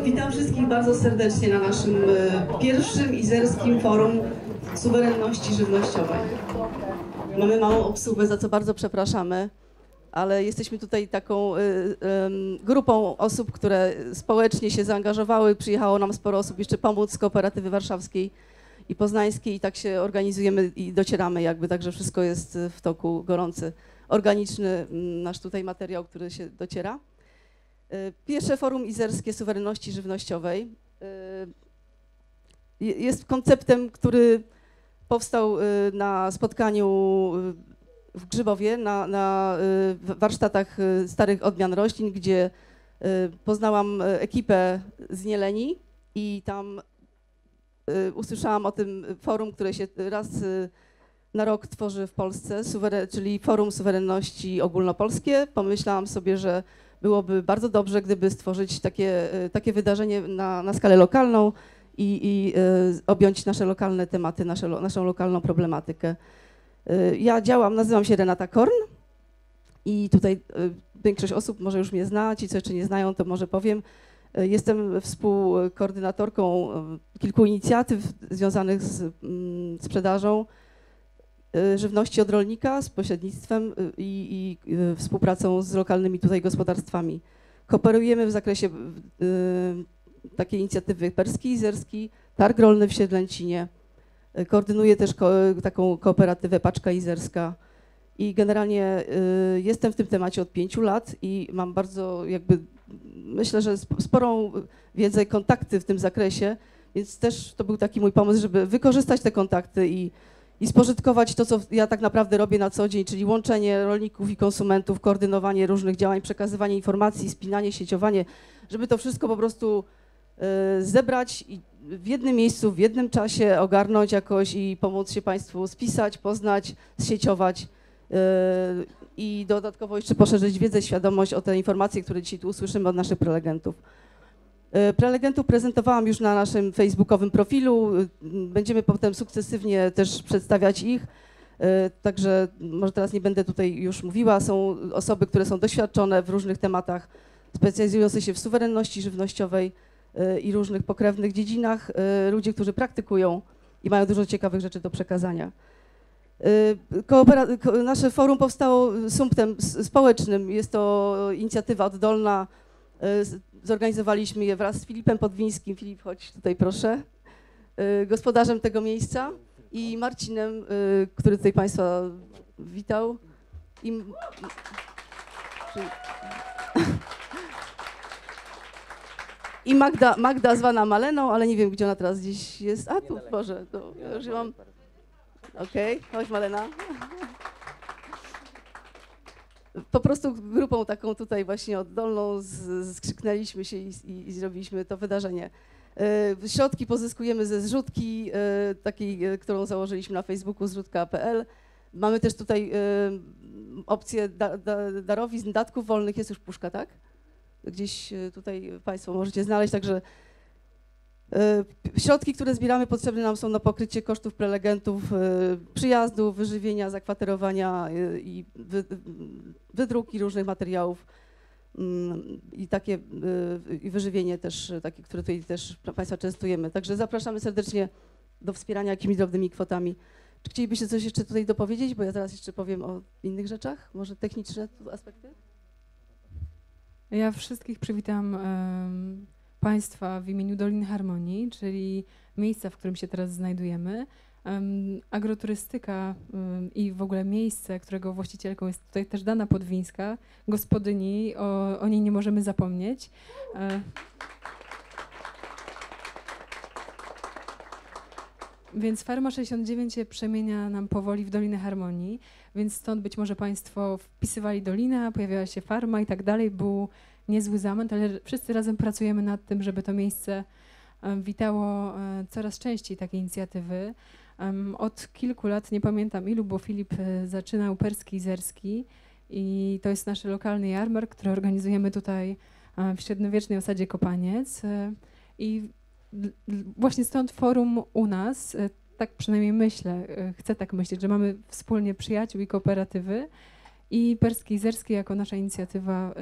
Witam wszystkich bardzo serdecznie na naszym e, pierwszym izerskim forum suwerenności żywnościowej. Mamy małą obsługę, za co bardzo przepraszamy, ale jesteśmy tutaj taką y, grupą osób, które społecznie się zaangażowały. Przyjechało nam sporo osób jeszcze pomóc z kooperatywy warszawskiej i poznańskiej i tak się organizujemy i docieramy jakby, także wszystko jest w toku gorący, organiczny nasz tutaj materiał, który się dociera. Y, pierwsze forum izerskie suwerenności żywnościowej y, jest konceptem, który powstał y, na spotkaniu w Grzybowie, na, na warsztatach starych odmian roślin, gdzie poznałam ekipę z Nieleni i tam usłyszałam o tym forum, które się raz na rok tworzy w Polsce, czyli Forum Suwerenności Ogólnopolskie. Pomyślałam sobie, że byłoby bardzo dobrze, gdyby stworzyć takie, e, takie wydarzenie na, na skalę lokalną i, i y, objąć nasze lokalne tematy, nasze, naszą lokalną problematykę. Y, ja działam, nazywam się Renata Korn i tutaj większość osób może już mnie zna, ci co jeszcze nie znają, to może powiem. Jestem współkoordynatorką kilku inicjatyw związanych z mm, sprzedażą żywności od rolnika z pośrednictwem y, i, i y, współpracą z lokalnymi tutaj gospodarstwami. Kooperujemy w zakresie takiej inicjatywy Perski Izerski, Targ Rolny w Siedlęcinie. Koordynuję też ko taką kooperatywę Paczka Izerska i generalnie jestem w tym temacie od pięciu lat i mam bardzo jakby, myślę, że sporą wiedzę, kontakty w tym zakresie, więc też to był taki mój pomysł, żeby wykorzystać te kontakty i i spożytkować to, co ja tak naprawdę robię na co dzień, czyli łączenie rolników i konsumentów, koordynowanie różnych działań, przekazywanie informacji, spinanie, sieciowanie, żeby to wszystko po prostu y, zebrać i w jednym miejscu, w jednym czasie ogarnąć jakoś i pomóc się Państwu spisać, poznać, sieciować y, i dodatkowo jeszcze poszerzyć wiedzę, świadomość o te informacje, które dzisiaj tu usłyszymy od naszych prelegentów. E, prelegentów prezentowałam już na naszym facebookowym profilu. E, będziemy potem sukcesywnie też przedstawiać ich. E, także może teraz nie będę tutaj już mówiła. Są osoby, które są doświadczone w różnych tematach, specjalizujące się w suwerenności żywnościowej i różnych pokrewnych dziedzinach. Ludzie, którzy praktykują i mają dużo ciekawych rzeczy do przekazania. nasze forum powstało sumptem społecznym. Jest to inicjatywa oddolna Zorganizowaliśmy je wraz z Filipem Podwińskim. Filip, chodź tutaj proszę. Y, gospodarzem tego miejsca i Marcinem, y, który tutaj Państwa witał. I, I Magda, Magda zwana Maleną, ale nie wiem, gdzie ona teraz gdzieś jest. A tu, Boże, to już mam. Okej, okay, chodź Malena po prostu grupą taką tutaj właśnie oddolną skrzyknęliśmy się i, i, i zrobiliśmy to wydarzenie. E, środki pozyskujemy ze zrzutki, e, takiej, e, którą założyliśmy na Facebooku, zrzutka.pl. Mamy też tutaj opcję da, da, darowizn, datków wolnych, jest już puszka, tak? Gdzieś tutaj Państwo możecie znaleźć, także środki, które zbieramy, potrzebne nam są na pokrycie kosztów prelegentów, e, przyjazdu, wyżywienia, zakwaterowania e, i wydruki różnych materiałów mm, i takie i wyżywienie też, takie, które tutaj też Państwa częstujemy. Także zapraszamy serdecznie do wspierania jakimiś drobnymi kwotami. Czy chcielibyście coś jeszcze tutaj dopowiedzieć? Bo ja teraz jeszcze powiem o innych rzeczach, może techniczne aspekty? Ja wszystkich przywitam Państwa w imieniu Doliny Harmonii, czyli miejsca, w którym się teraz znajdujemy. Agroturystyka i w ogóle miejsce, którego właścicielką jest tutaj też Dana Podwińska, gospodyni, o, o niej nie możemy zapomnieć. E, Więc Farma 69 się przemienia nam powoli w Dolinę Harmonii, więc stąd być może Państwo wpisywali Dolina, pojawiała się farma i tak dalej. Był niezły zamęt, ale wszyscy razem pracujemy nad tym, żeby to miejsce witało e, coraz częściej takie inicjatywy. Od kilku lat, nie pamiętam ilu, bo Filip e, zaczynał Perski Zerski i to jest nasz lokalny jarmark, który organizujemy tutaj e, w średniowiecznej osadzie Kopaniec. I właśnie stąd forum u nas, tak przynajmniej myślę, chcę tak myśleć, że mamy wspólnie przyjaciół i kooperatywy i Perski Zerski jako nasza inicjatywa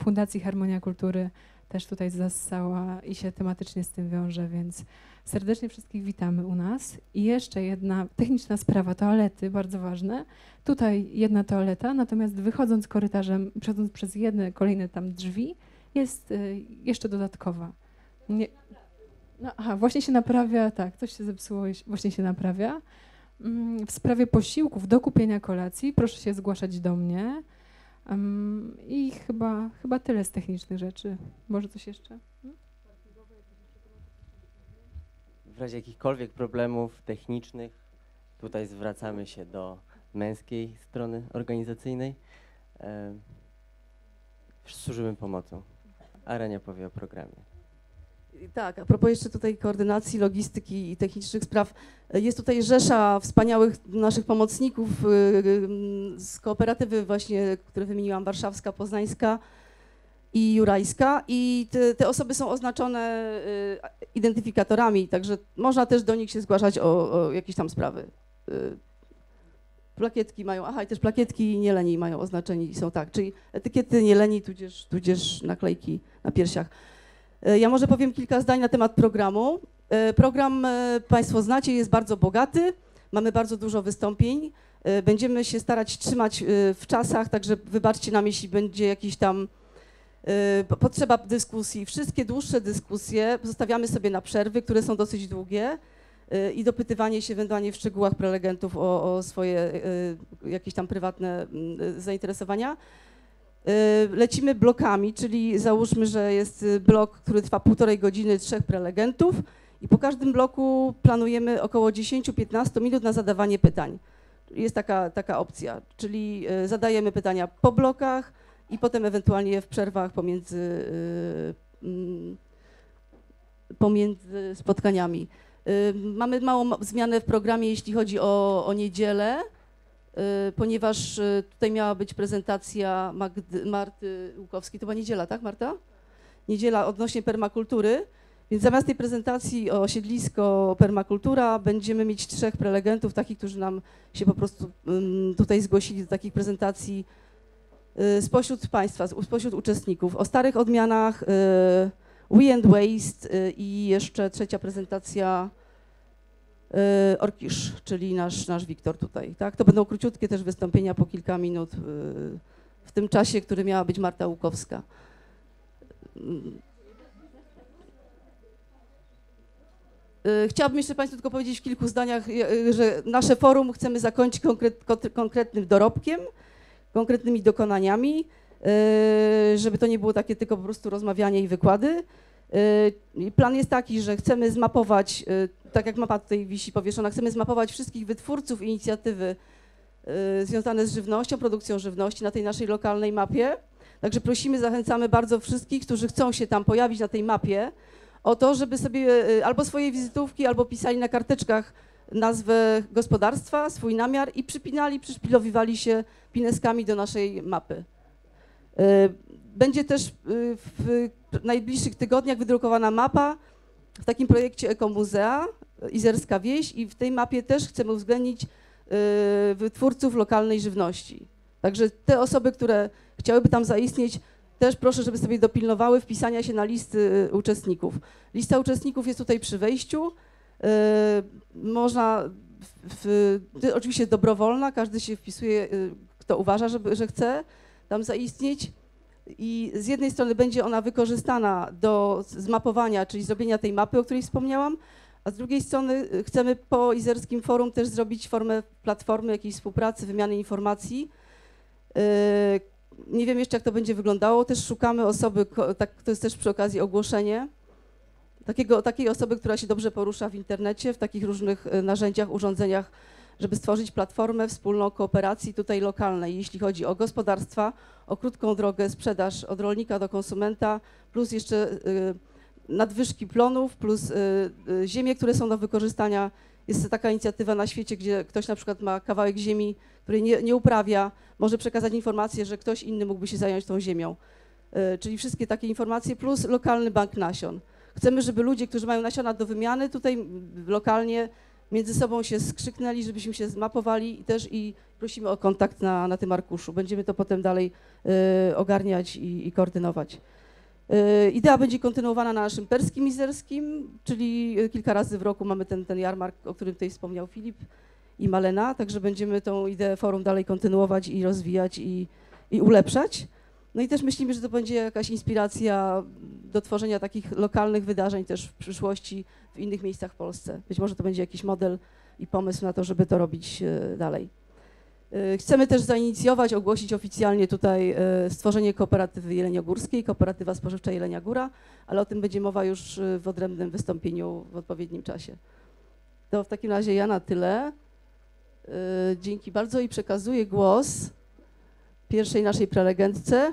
Fundacji Harmonia Kultury też tutaj zassała i się tematycznie z tym wiąże, więc serdecznie wszystkich witamy u nas. I jeszcze jedna techniczna sprawa, toalety, bardzo ważne. Tutaj jedna toaleta, natomiast wychodząc korytarzem, przechodząc przez jedne kolejne tam drzwi, jest y, jeszcze dodatkowa. Nie, no, aha, właśnie się naprawia, tak, coś się zepsuło, właśnie się naprawia. Mm, W sprawie posiłków do kupienia kolacji proszę się zgłaszać do mnie. Em, I chyba, chyba tyle z technicznych rzeczy. Może coś jeszcze? W razie jakichkolwiek problemów technicznych, tutaj zwracamy się do męskiej strony organizacyjnej. E, Służymy pomocą. Arania powie o programie. Tak, a propos jeszcze tutaj koordynacji, logistyki i technicznych spraw, jest tutaj rzesza wspaniałych naszych pomocników y, y, z kooperatywy właśnie, które wymieniłam, warszawska, poznańska i jurajska i te, te osoby są oznaczone y, identyfikatorami, także można też do nich się zgłaszać o, o jakieś tam sprawy. Plakietki mają, aha i też plakietki nieleni mają oznaczeni są tak, czyli etykiety nieleni tudzież, tudzież naklejki na piersiach. E, Ja może powiem kilka zdań na temat programu. E, Program e, Państwo znacie, jest bardzo bogaty, mamy bardzo dużo wystąpień. Będziemy się starać trzymać w czasach, także wybaczcie nam, jeśli będzie jakiś tam po- potrzeba dyskusji. Wszystkie dłuższe dyskusje zostawiamy sobie na przerwy, które są dosyć długie i dopytywanie się ewentualnie w szczegółach prelegentów o, o swoje jakieś tam prywatne zainteresowania. Y, Lecimy blokami, czyli załóżmy, że jest y, blok, który trwa półtorej godziny, trzech prelegentów i po każdym bloku planujemy około 10-15 minut na zadawanie pytań. Jest taka, taka opcja, czyli y, zadajemy pytania po blokach i potem ewentualnie w przerwach pomiędzy, mm, pomiędzy spotkaniami. Mamy małą zmianę w programie, jeśli chodzi o, o niedzielę. Y, ponieważ y, tutaj miała być prezentacja Magdy, Marty Łukowskiej. To była niedziela, tak Marta? Niedziela odnośnie permakultury. Więc zamiast tej prezentacji o siedlisko permakultura będziemy mieć trzech prelegentów, takich, którzy nam się po prostu tutaj zgłosili do takich prezentacji y, spośród Państwa, spośród uczestników. O starych odmianach We and Waste i jeszcze trzecia prezentacja Orkisz, czyli nasz, nasz Wiktor tutaj. Tak? To będą króciutkie też wystąpienia po kilka minut y, w tym czasie, który miała być Marta Łukowska. Y, Chciałabym jeszcze Państwu tylko powiedzieć w kilku zdaniach, y, y, że nasze forum chcemy zakończyć konkret, konkretnym dorobkiem, konkretnymi dokonaniami, y, żeby to nie było takie tylko po prostu rozmawianie i wykłady. Y, Plan jest taki, że chcemy zmapować, y, tak jak mapa tutaj wisi powieszona, chcemy zmapować wszystkich wytwórców inicjatywy y, związane z żywnością, produkcją żywności na tej naszej lokalnej mapie. Także prosimy, zachęcamy bardzo wszystkich, którzy chcą się tam pojawić na tej mapie, o to, żeby sobie y, albo swoje wizytówki, albo pisali na karteczkach nazwę gospodarstwa, swój namiar i przypinali, przyszpilowywali się pineskami do naszej mapy. Y, Będzie też w najbliższych tygodniach wydrukowana mapa w takim projekcie Ekomuzea Izerska Wieś i w tej mapie też chcemy uwzględnić y, wytwórców lokalnej żywności. Także te osoby, które chciałyby tam zaistnieć, też proszę, żeby sobie dopilnowały wpisania się na listy y, uczestników. Lista uczestników jest tutaj przy wejściu. Y, Można, w, w, oczywiście dobrowolna, każdy się wpisuje, kto uważa, że chce tam zaistnieć. I z jednej strony będzie ona wykorzystana do zmapowania, czyli zrobienia tej mapy, o której wspomniałam, a z drugiej strony y, chcemy po Izerskim Forum też zrobić formę platformy jakiejś współpracy, wymiany informacji. Y, Nie wiem jeszcze, jak to będzie wyglądało. Też szukamy osoby, tak, to jest też przy okazji ogłoszenie, takiego, takiej osoby, która się dobrze porusza w internecie, w takich różnych y, narzędziach, urządzeniach, żeby stworzyć platformę wspólną kooperacji tutaj lokalnej, jeśli chodzi o gospodarstwa, o krótką drogę, sprzedaż od rolnika do konsumenta, plus jeszcze y, nadwyżki plonów, plus y, y, ziemie, które są do wykorzystania. Jest taka inicjatywa na świecie, gdzie ktoś na przykład ma kawałek ziemi, której nie, nie uprawia, może przekazać informację, że ktoś inny mógłby się zająć tą ziemią. Y, Czyli wszystkie takie informacje, plus lokalny bank nasion. Chcemy, żeby ludzie, którzy mają nasiona do wymiany, tutaj lokalnie między sobą się skrzyknęli, żebyśmy się zmapowali i też i prosimy o kontakt na, na tym arkuszu. Będziemy to potem dalej y, ogarniać i, i koordynować. E, Idea będzie kontynuowana na naszym perskim mizerskim, czyli e, kilka razy w roku mamy ten, ten jarmark, o którym tutaj wspomniał Filip i Malena, także będziemy tą ideę forum dalej kontynuować i rozwijać i, i ulepszać. No i też myślimy, że to będzie jakaś inspiracja do tworzenia takich lokalnych wydarzeń też w przyszłości w innych miejscach w Polsce. Być może to będzie jakiś model i pomysł na to, żeby to robić e, dalej. E, Chcemy też zainicjować, ogłosić oficjalnie tutaj e, stworzenie kooperatywy jeleniogórskiej, kooperatywa spożywcza Jelenia Góra, ale o tym będzie mowa już e, w odrębnym wystąpieniu w odpowiednim czasie. To w takim razie ja na tyle. Dzięki bardzo i przekazuję głos pierwszej naszej prelegentce,